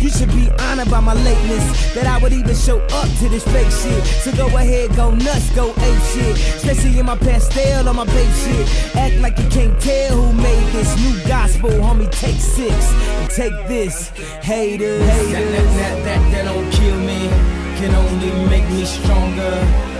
You should be honored by my lateness. That I would even show up to this fake shit. So go ahead, go nuts, go ape shit. Especially in my Pastelle on my Bape shit. Act like you can't tell who made this new gospel, homie. Take six and take this. Haters. Haters. That, that, that, that, that don't kill me. Can only make me stronger.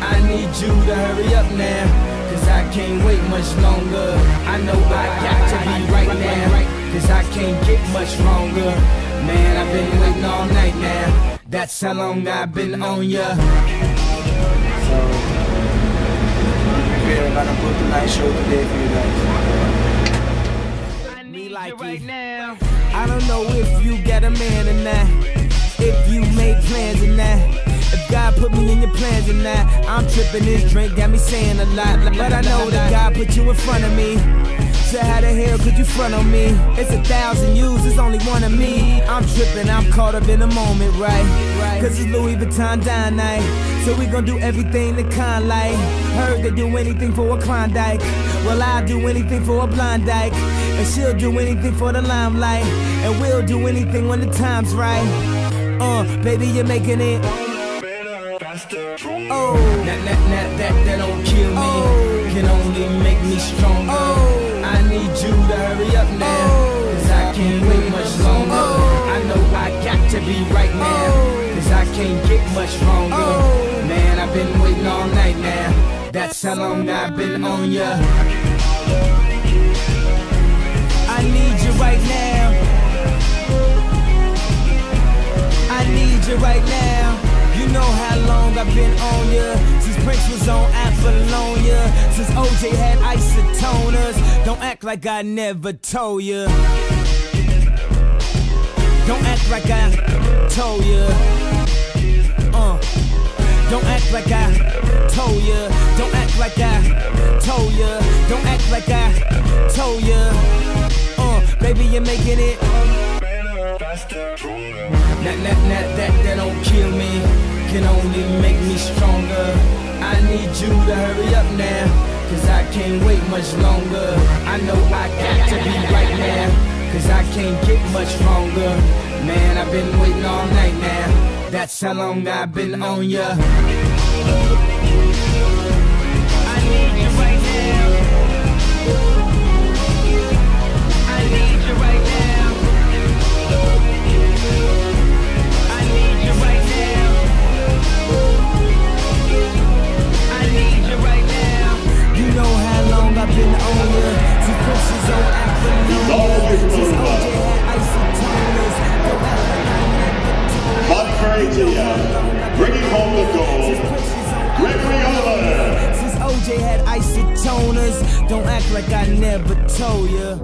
I need you to hurry up now. Cause I can't wait much longer. I know I got to be right now. Cause I can't get much stronger. Man, I've been waiting all night now. That's how long I've been on ya. So, we're gonna put a nice show today for you guys. I Me need like you right it. now. I don't know if you got a man or not. If you made plans or not. If God put me in your plans or not. I'm tripping this drink, got me saying a lot. But I know that God put you in front of me. So how the hell could you front on me? It's a thousand yous, it's only one of me. I'm tripping, I'm caught up in the moment, right? Cause it's Louis Vuitton Don night. So we gon' do everything the kind like. Heard they do anything for a Klondike. Well, I'll do anything for a blind dyke. And she'll do anything for the limelight. And we'll do anything when the time's right. Uh, baby, you're making it. Better, faster, stronger. Oh, that, that, that, that, that don't kill me. Can only make me stronger. I need you to hurry up now. Cause I can't wait much longer. I know I got to be right now. Cause I can't get much stronger. Man, I've been waiting all night now. That's how long I've been on ya. I need you right now. I need you right now. You know how long I've been on ya. Since Prince was on Apollonia. Since OJ had isotoners. Don't act like I never told ya. Don't act like I told ya. Uh. Don't act like I told ya. Don't act like I told ya. Don't act like I told ya. Uh, baby, you're making it. Better, faster, stronger. That, that, that, that, that don't kill me, can only make me stronger. I need you to hurry up now, cause I can't wait much longer. I know I got to be right now, cause I can't get much stronger. Man, I've been waiting all night now, that's how long I've been on ya. I need you right now. Don't act like I never told ya.